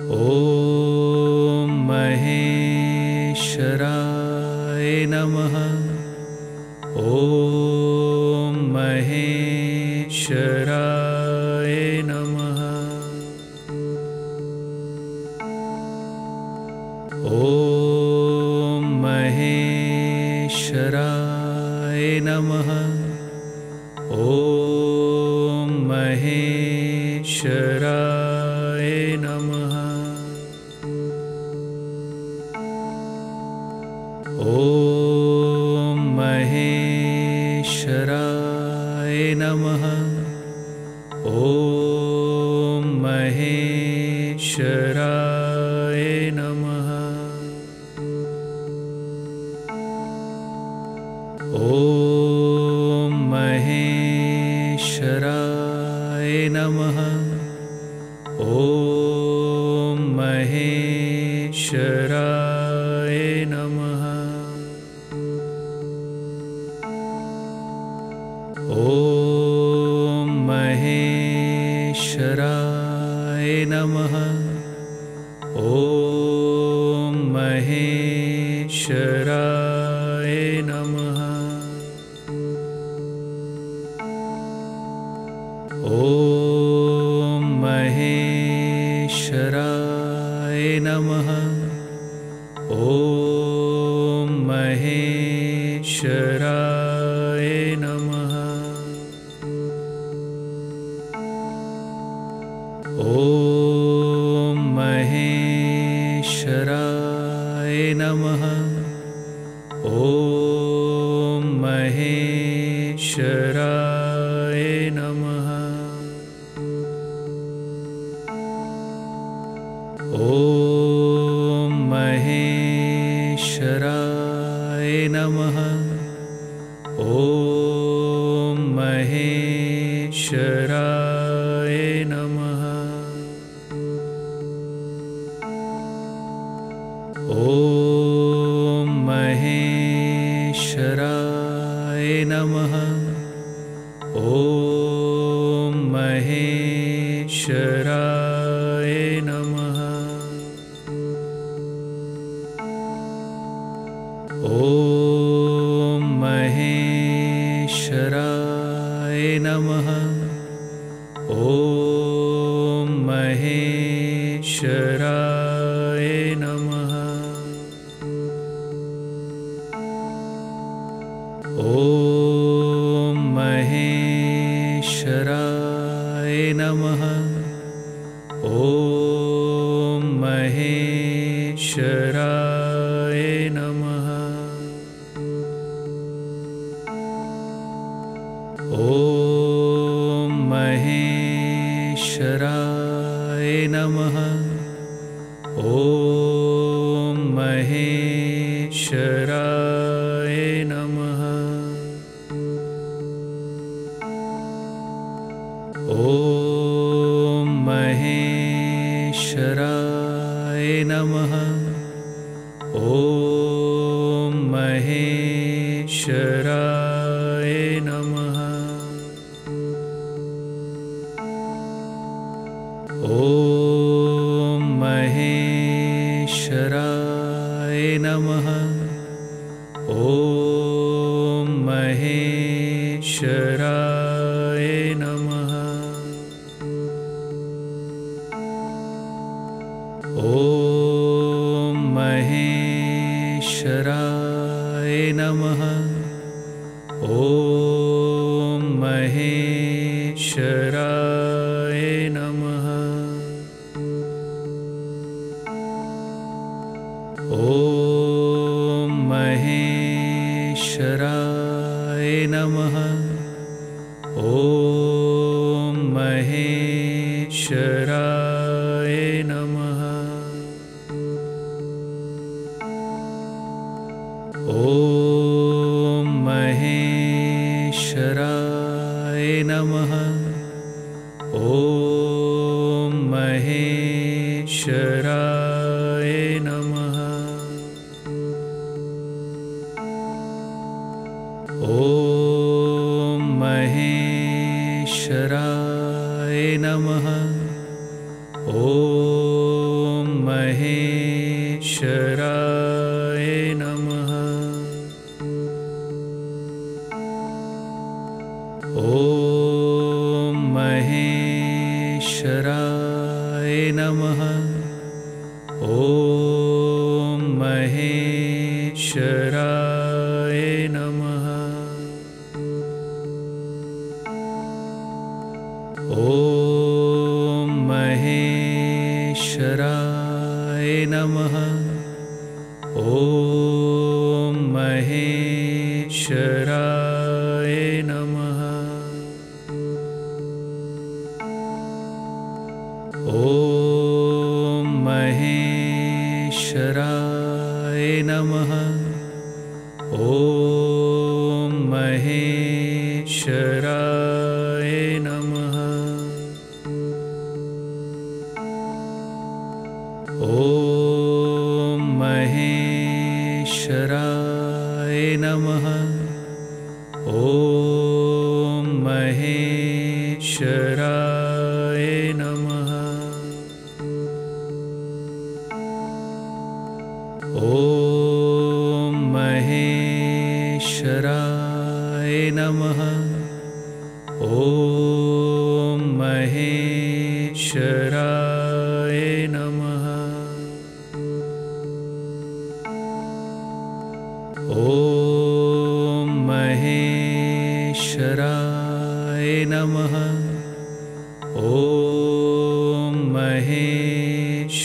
ॐ महेश्वरा। शरायनम् Oh. नमः। ॐ महेश्वराय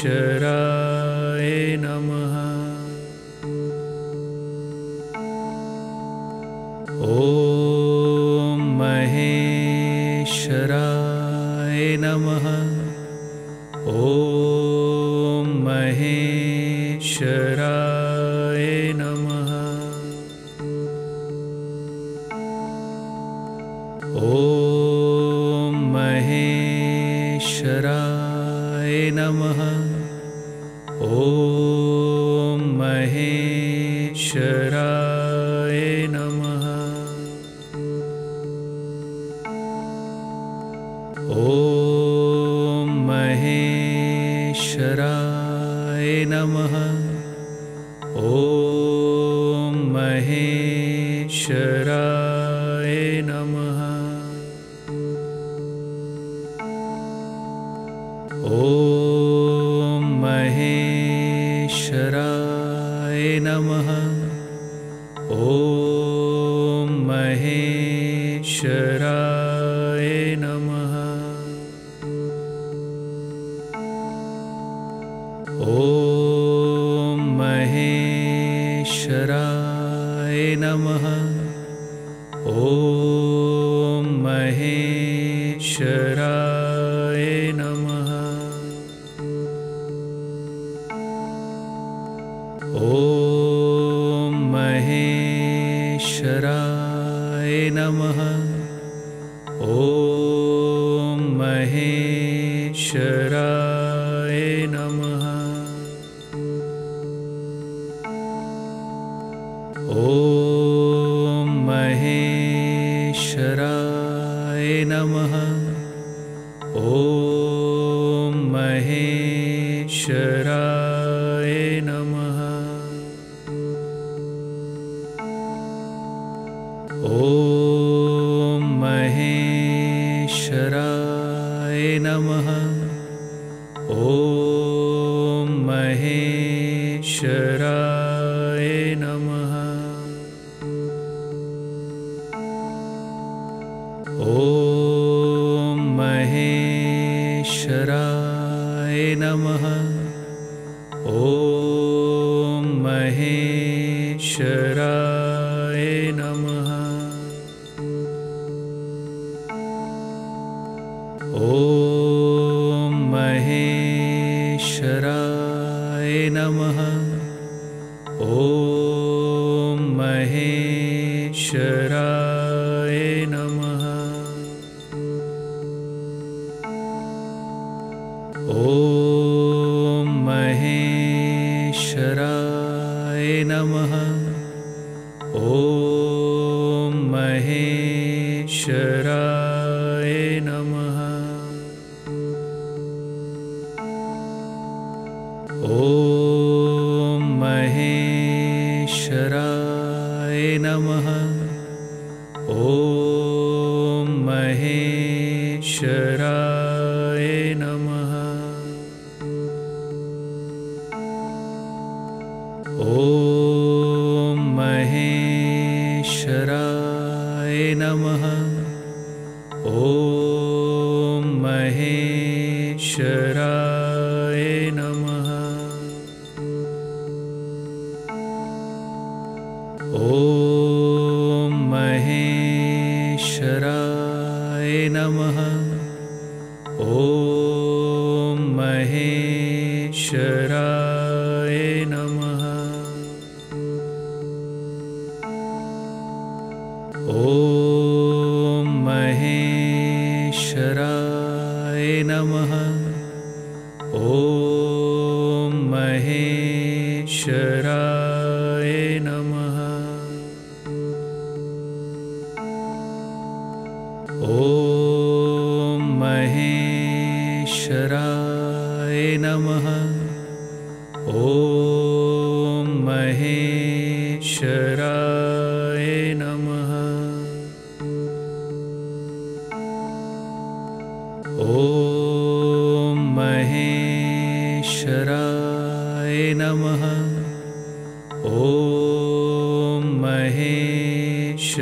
should. Oh. नमः। Shara. Oh. ॐ महेश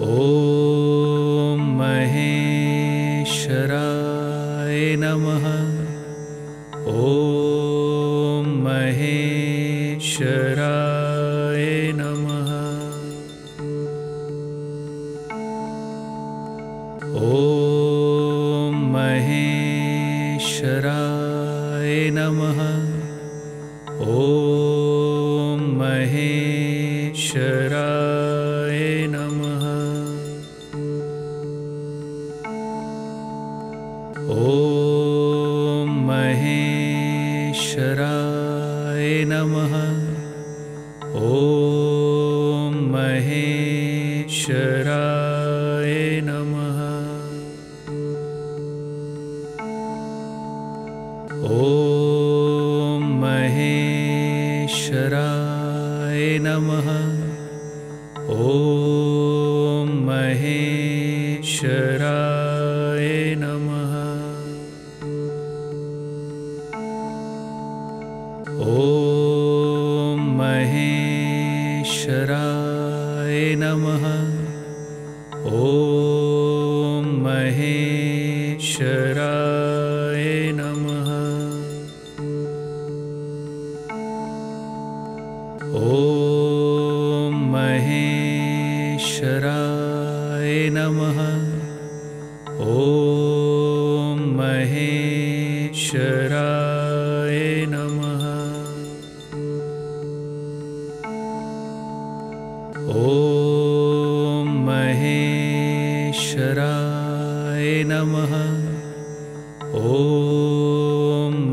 ओ महेशराय नमः। ॐ महेश्वरा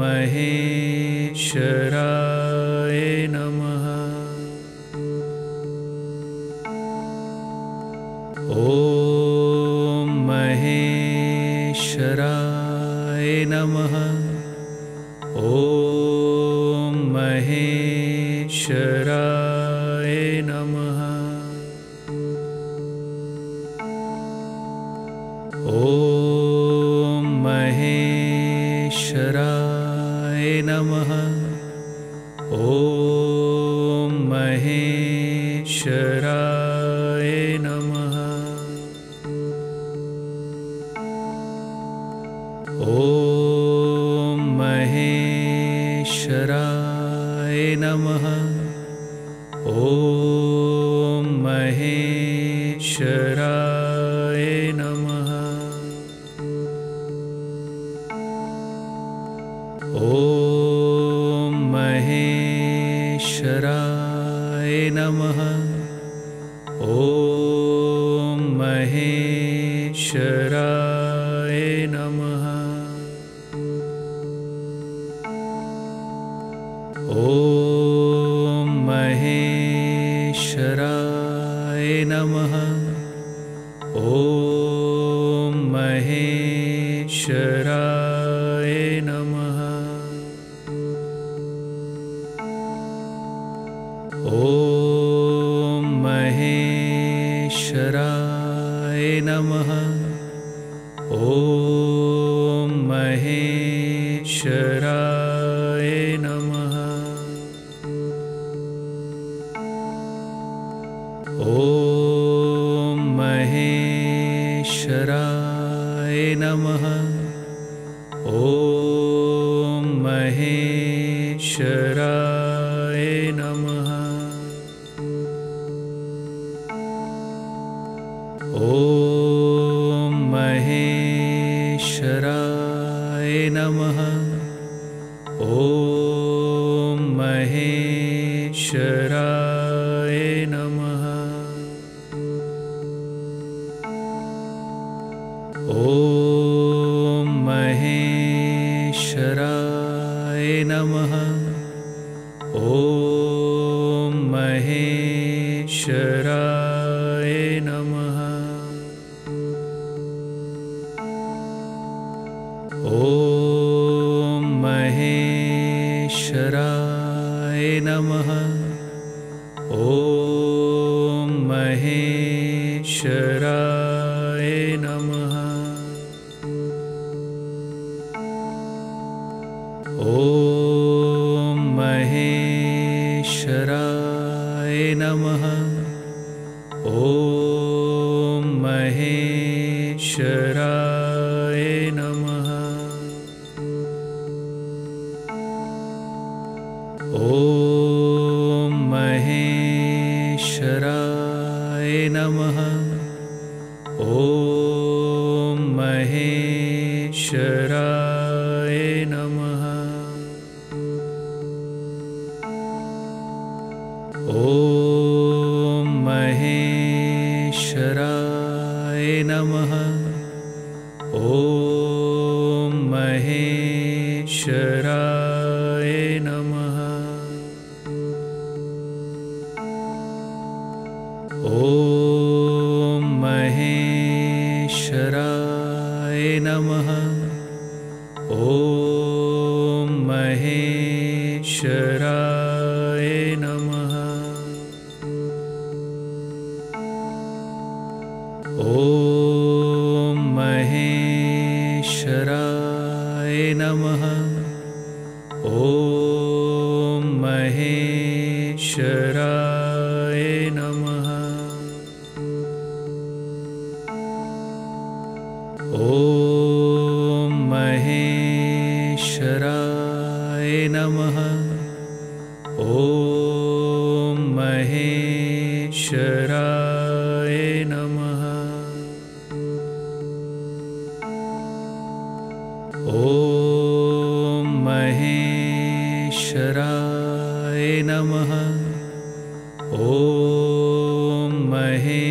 महेश्वरा ॐ महेश्वराय नमः नमः ॐ महेश्वरा ॐ महे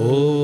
Oh.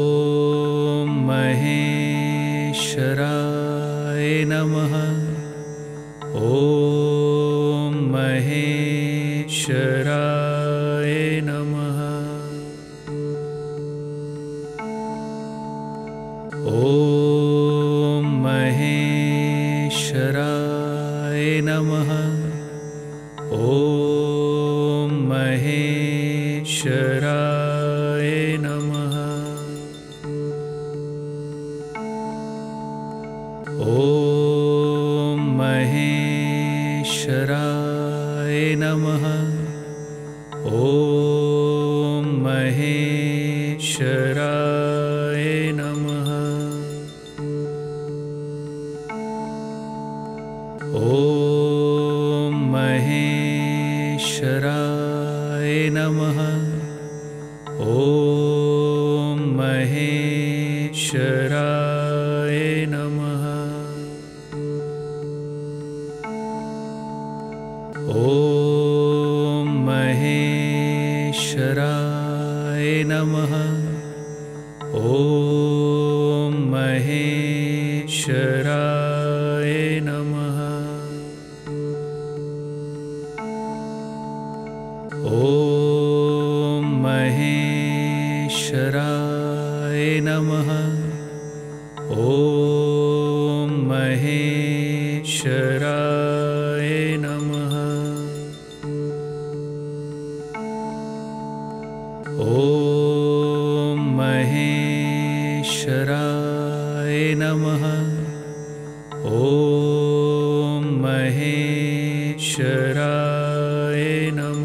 शराय नमः। ॐ शराय नम।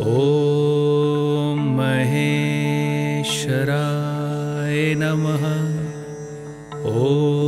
ओ महेश्वराय नमः। ॐ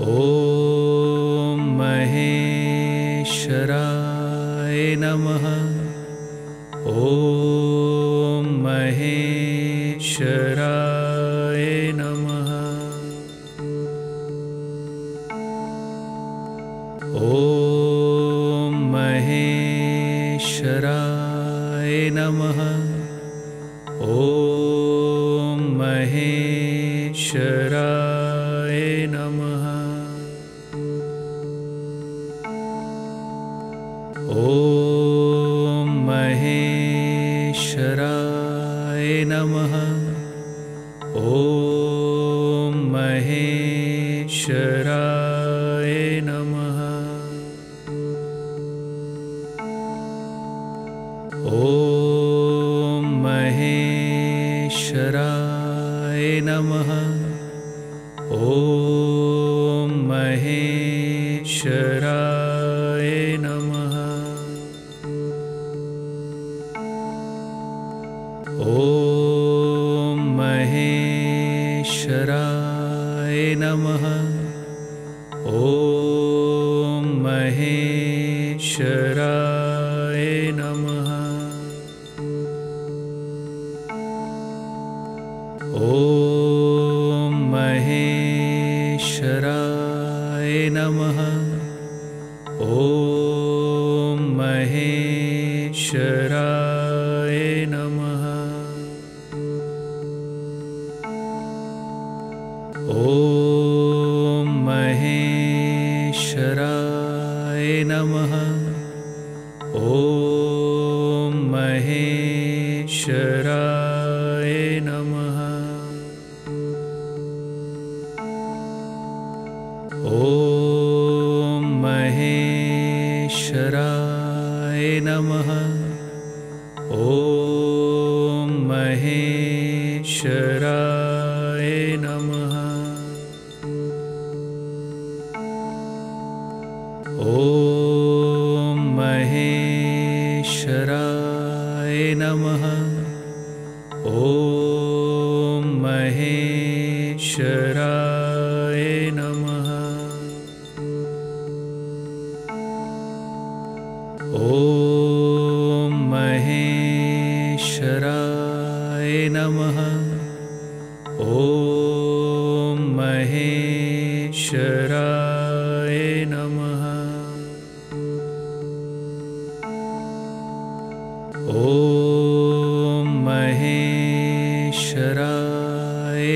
ॐ महेश्वराय नमः। ॐ महेश्वरा।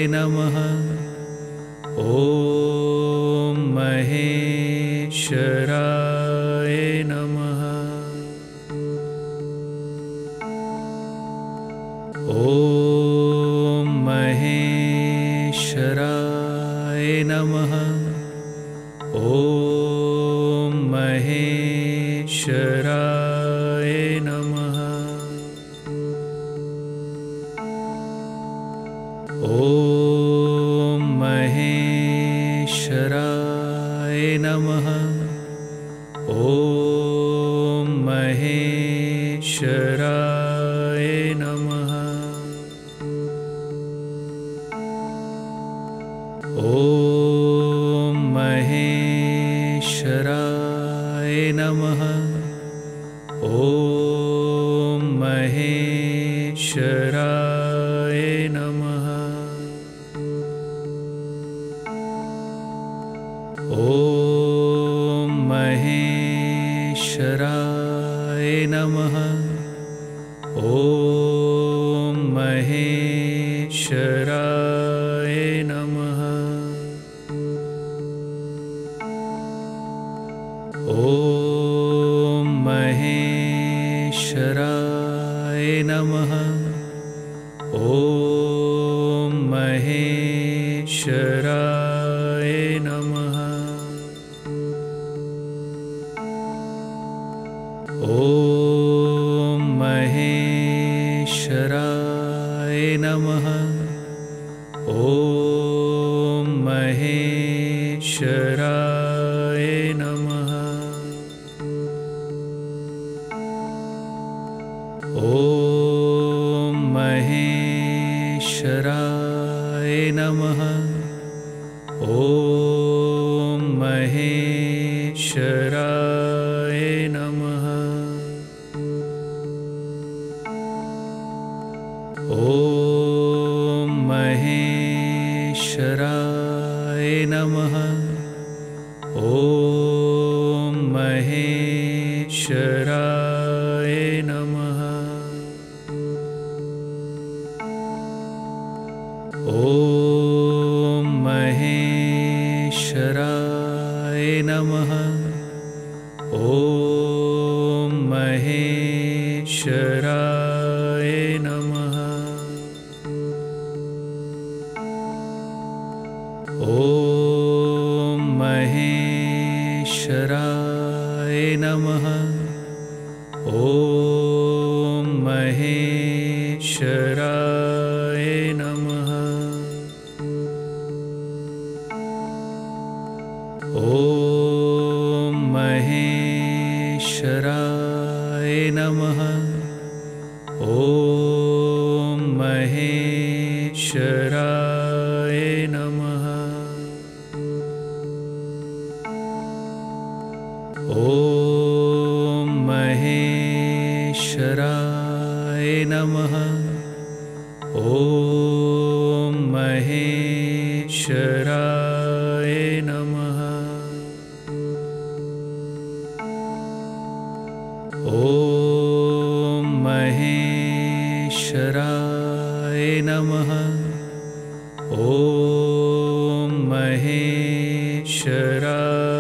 नमः ॐ महेश्वराय नमः। ॐ नमः। ॐ महेश्वराय Shara.